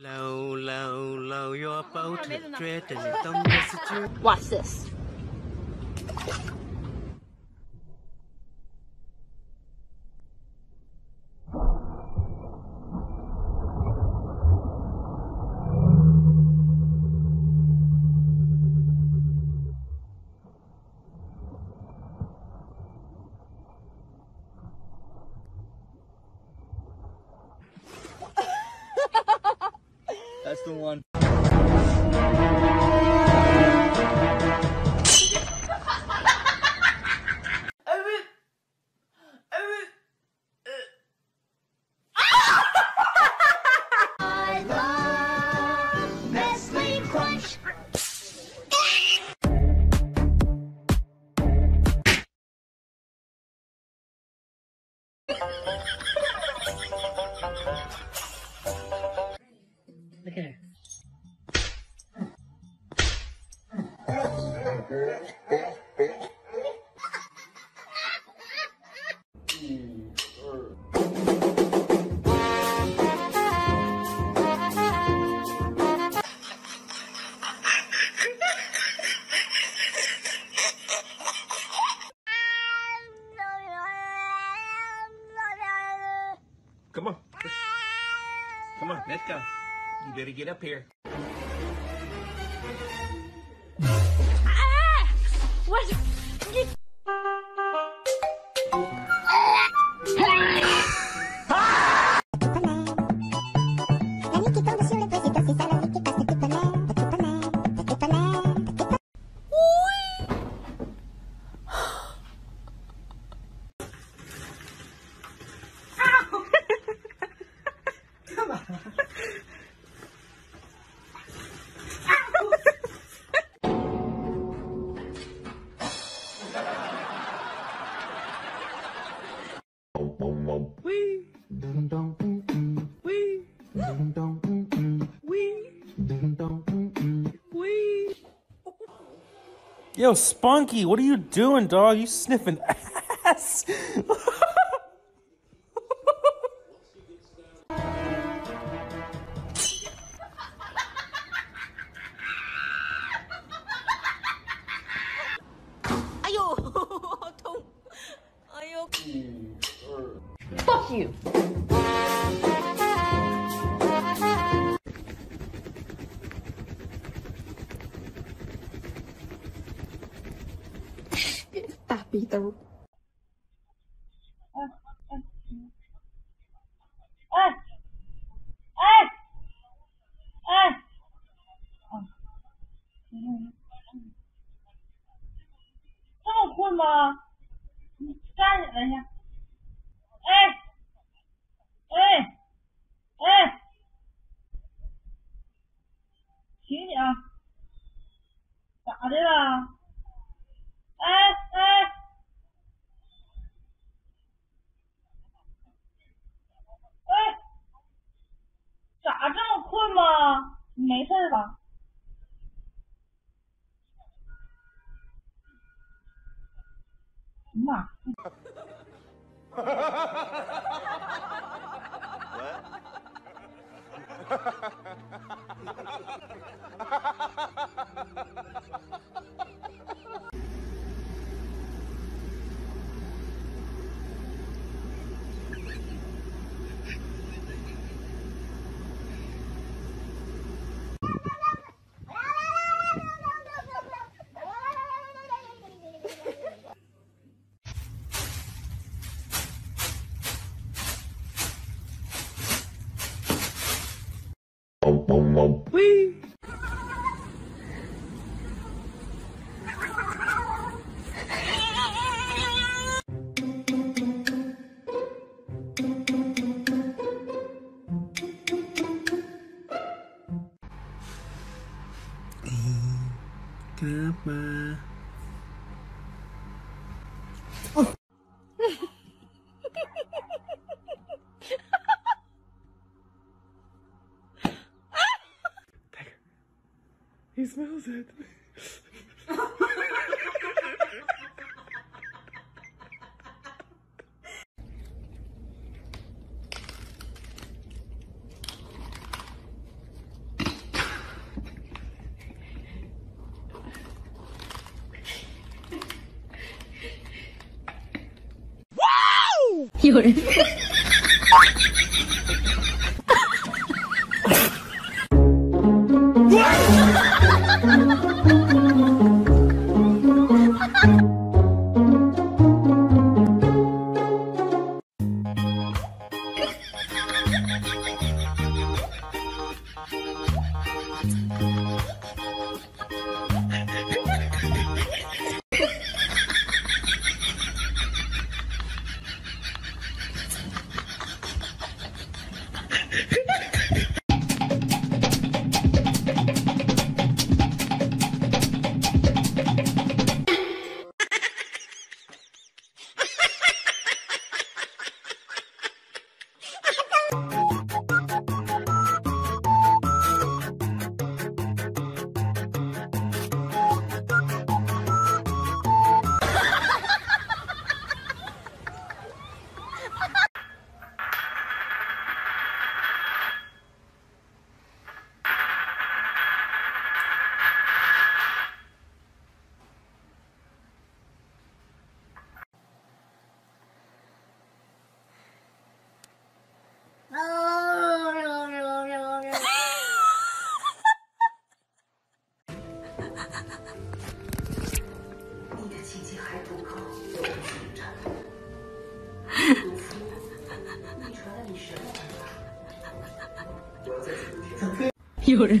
Low, low, low your boat, dread and don't miss it. Watch this. Crunch. Let's go. You better get up here. Yo, Spunky, what are you doing, dog? You sniffing ass? 大背兜。哎哎哎哎哎！这么困吗？你站起来去。你没事儿吧？妈！Kenapa? He smells it. wow! Mm-hmm. 有人。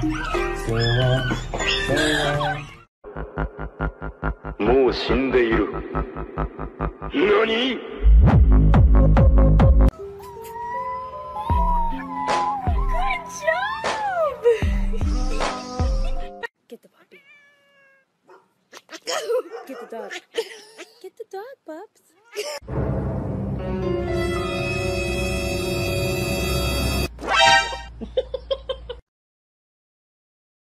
世話世話もう死んでいる。何 Get the dog. Get the dog, pups.